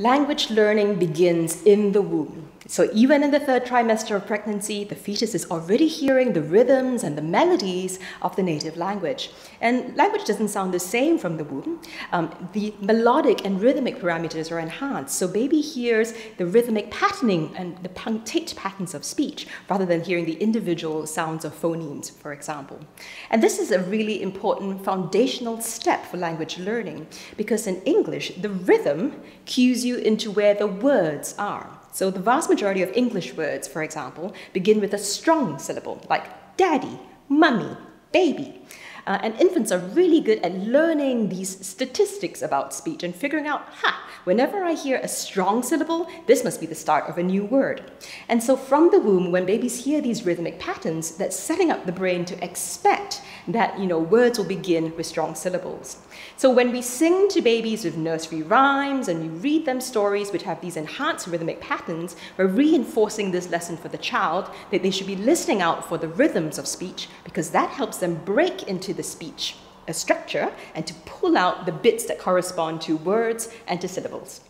Language learning begins in the womb. So even in the third trimester of pregnancy, the fetus is already hearing the rhythms and the melodies of the native language. And language doesn't sound the same from the womb. Um, the melodic and rhythmic parameters are enhanced. So baby hears the rhythmic patterning and the punctate patterns of speech rather than hearing the individual sounds of phonemes, for example. And this is a really important foundational step for language learning because in English, the rhythm cues you into where the words are. So the vast majority of English words, for example, begin with a strong syllable, like daddy, mummy, baby. Uh, and infants are really good at learning these statistics about speech and figuring out, ha, whenever I hear a strong syllable, this must be the start of a new word. And so from the womb, when babies hear these rhythmic patterns, that's setting up the brain to expect that, you know, words will begin with strong syllables. So when we sing to babies with nursery rhymes and we read them stories which have these enhanced rhythmic patterns, we're reinforcing this lesson for the child that they should be listening out for the rhythms of speech because that helps them break into the speech a structure and to pull out the bits that correspond to words and to syllables.